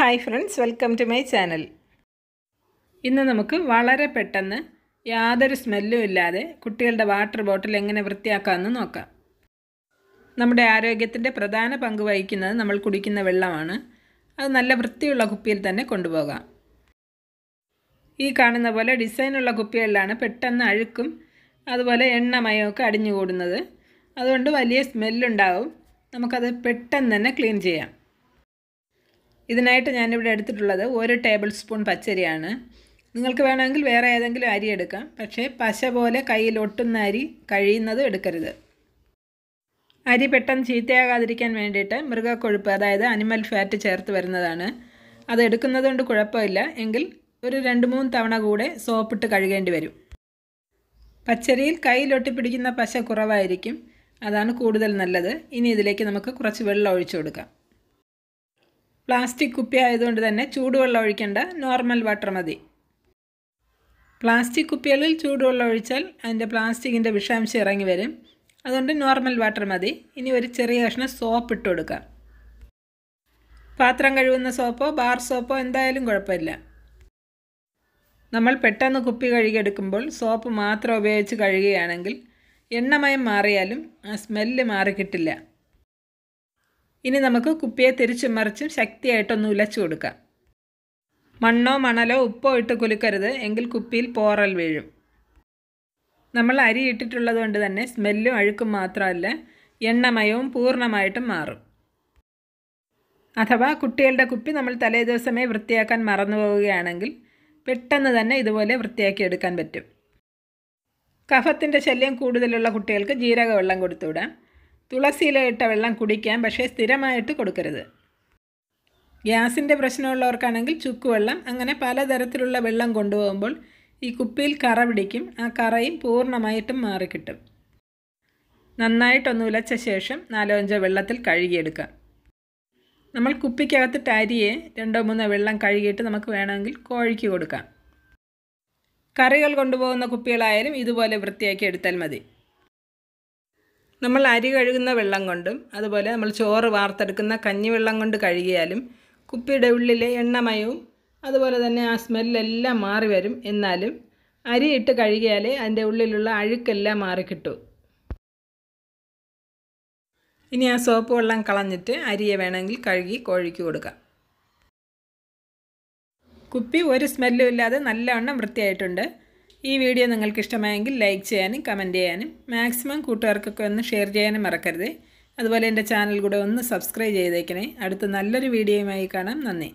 Hi friends welcome to my channel. ഇന്ന് നമുക്ക് വളരെ പെട്ടെന്ന് യാതൊരു സ്മെല്ലും ഇല്ലാതെ കുട്ടികളുടെ വാട്ടർ ബോട്ടിൽ എങ്ങനെ വൃത്തിയാക്കാമെന്ന് നോക്കാം. നമ്മുടെ ആരോഗ്യത്തിന്റെ പ്രധാന പങ്ക് വഹിക്കുന്നത് നമ്മൾ കുടിക്കുന്ന വെള്ളമാണ്. അത് നല്ല വൃത്തിയുള്ള കുപ്പിയിൽ തന്നെ കൊണ്ടുപോകാം. ഈ കാണുന്ന പോലെ ഡിസൈനുള്ള കുപ്പികളിലാണ് പെട്ടെന്ന് അഴുക്കും അതുപോലെ എണ്ണമയമൊക്കെ അടിഞ്ഞുകൂടുന്നത്. അതുകൊണ്ട് വലിയ സ്മെല്ലുണ്ടാവും. നമുക്കത് പെട്ടെന്ന് തന്നെ ക്ലീൻ ചെയ്യാം. ഇതിനായിട്ട് ഞാനിവിടെ എടുത്തിട്ടുള്ളത് ഒരു ടേബിൾ സ്പൂൺ പച്ചരിയാണ്. നിങ്ങൾക്ക് വേണമെങ്കിൽ വേറെ ഏതെങ്കിലും അരി എടുക്കാം. പക്ഷേ പശ പോലെ കയ്യിൽ ഒട്ടുന്ന അരി കഴിയുന്നതും എടുക്കരുത്. അരി പെട്ടെന്ന് ചീത്തയാകാതിരിക്കാൻ വേണ്ടിയിട്ട് മൃഗക്കൊഴുപ്പ് അതായത് അനിമൽ ഫാറ്റ് ചേർത്ത് വരുന്നതാണ്. അത് എടുക്കുന്നത് കൊണ്ട് കുഴപ്പമില്ല. എങ്കിൽ ഒരു രണ്ട് മൂന്ന് തവണ കൂടെ സോപ്പിട്ട് കഴുകേണ്ടി വരും. പച്ചരിയിൽ കയ്യിലൊട്ടി പിടിക്കുന്ന പശ കുറവായിരിക്കും. അതാണ് കൂടുതൽ നല്ലത്. ഇനി ഇതിലേക്ക് നമുക്ക് കുറച്ച് വെള്ളം ഒഴിച്ചു കൊടുക്കാം. പ്ലാസ്റ്റിക് കുപ്പി ആയതുകൊണ്ട് തന്നെ ചൂടുവെള്ളം ഒഴിക്കേണ്ട നോർമൽ വാട്ടർ മതി. പ്ലാസ്റ്റിക് കുപ്പികളിൽ ചൂടുവെള്ളം ഒഴിച്ചാൽ അതിന്റെ പ്ലാസ്റ്റിക്കിന്റെ വിഷാംശം ഇറങ്ങി വരും. അതുകൊണ്ട് നോർമൽ വാട്ടർ മതി. ഇനി ഒരു ചെറിയ കഷ്ണം സോപ്പ് ഇട്ട് കൊടുക്കാം. പാത്രം കഴുകുന്ന സോപ്പോ ബാർ സോപ്പോ എന്തായാലും കുഴപ്പമില്ല. നമ്മൾ പെട്ടെന്ന് കുപ്പി കഴുകിയെടുക്കുമ്പോൾ സോപ്പ് മാത്രം ഉപയോഗിച്ച് കഴുകുകയാണെങ്കിൽ എണ്ണമയം മാറിയാലും ആ സ്മെല്ല് മാറിക്കിട്ടില്ല. ഇനി നമുക്ക് കുപ്പിയെ തിരിച്ചും മറിച്ചും ശക്തിയായിട്ടൊന്ന് ഉലച്ചു കൊടുക്കാം. മണ്ണോ മണലോ ഉപ്പോ ഇട്ട് കുലുക്കരുത്. എങ്കിൽ കുപ്പിയിൽ പോറൽ വീഴും. നമ്മൾ അരി ഇട്ടിട്ടുള്ളത് കൊണ്ട് തന്നെ സ്മെല്ലും അഴുക്കും മാത്രമല്ല എണ്ണമയവും പൂർണമായിട്ടും മാറും. അഥവാ കുട്ടികളുടെ കുപ്പി നമ്മൾ തലേ ദിവസമേ വൃത്തിയാക്കാൻ മറന്നു പോവുകയാണെങ്കിൽ പെട്ടെന്ന് തന്നെ ഇതുപോലെ വൃത്തിയാക്കി എടുക്കാൻ പറ്റും. കഫത്തിന്റെ ശല്യം കൂടുതലുള്ള കുട്ടികൾക്ക് ജീരകവെള്ളം കൊടുത്തുവിടാം. തുളസിയില ഇട്ട വെള്ളം കുടിക്കാം പക്ഷേ സ്ഥിരമായിട്ട് കൊടുക്കരുത്. ഗ്യാസിന്റെ പ്രശ്നമുള്ളവർക്കാണെങ്കിൽ ചുക്കുവെള്ളം അങ്ങനെ പലതരത്തിലുള്ള വെള്ളം കൊണ്ടുപോകുമ്പോൾ ഈ കുപ്പിയിൽ കറ പിടിക്കും ആ കറയും പൂർണമായിട്ടും മാറിക്കിട്ടും. നന്നായിട്ടൊന്ന് ഉലച്ച ശേഷം നാലോ അഞ്ചോ വെള്ളത്തിൽ കഴുകിയെടുക്കാം നമ്മൾ കുപ്പിക്കകത്തിട്ട് അരിയെ രണ്ടോ മൂന്നോ വെള്ളം കഴുകിയിട്ട് നമുക്ക് വേണമെങ്കിൽ കോഴിക്ക് കൊടുക്കാം. കറികൾ കൊണ്ടുപോകുന്ന കുപ്പികളായാലും ഇതുപോലെ വൃത്തിയാക്കി എടുത്താൽ മതി. നമ്മൾ അരി കഴുകുന്ന വെള്ളം കൊണ്ടും അതുപോലെ നമ്മൾ ചോറ് വാർത്തെടുക്കുന്ന കഞ്ഞി വെള്ളം കൊണ്ട് കഴുകിയാലും കുപ്പിയുടെ ഉള്ളിലെ എണ്ണമയവും അതുപോലെ തന്നെ ആ സ്മെല്ലെല്ലാം മാറി വരും. എന്നാലും അരി ഇട്ട് കഴുകിയാലേ അതിന്റെ ഉള്ളിലുള്ള അഴുക്കെല്ലാം മാറിക്കിട്ടു ഇനി ആ സോപ്പ് വെള്ളം കളഞ്ഞിട്ട് അരിയെ വേണമെങ്കിൽ കഴുകി കോഴിക്ക് കൊടുക്കാം. കുപ്പി ഒരു സ്മെല്ലും ഇല്ലാതെ നല്ലവണ്ണം വൃത്തിയായിട്ടുണ്ട്. ഈ വീഡിയോ നിങ്ങൾക്ക് ഇഷ്ടമായെങ്കിൽ ലൈക്ക് ചെയ്യാനും കമന്റ് ചെയ്യാനും മാക്സിമം കൂട്ടുകാർക്കൊക്കെ ഒന്ന് ഷെയർ ചെയ്യാനും മറക്കരുത്. അതുപോലെ എന്റെ ചാനൽ കൂടെ ഒന്ന് സബ്സ്ക്രൈബ് ചെയ്തേക്കണേ. അടുത്ത നല്ലൊരു വീഡിയോയുമായി കാണാം. നന്ദി.